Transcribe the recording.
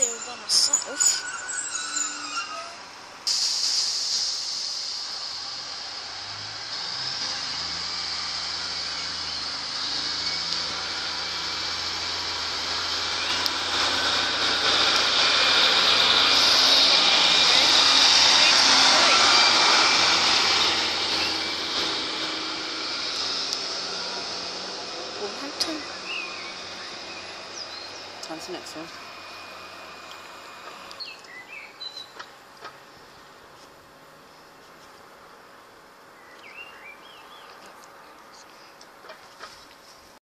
by myself. Wolverhampton. The next one.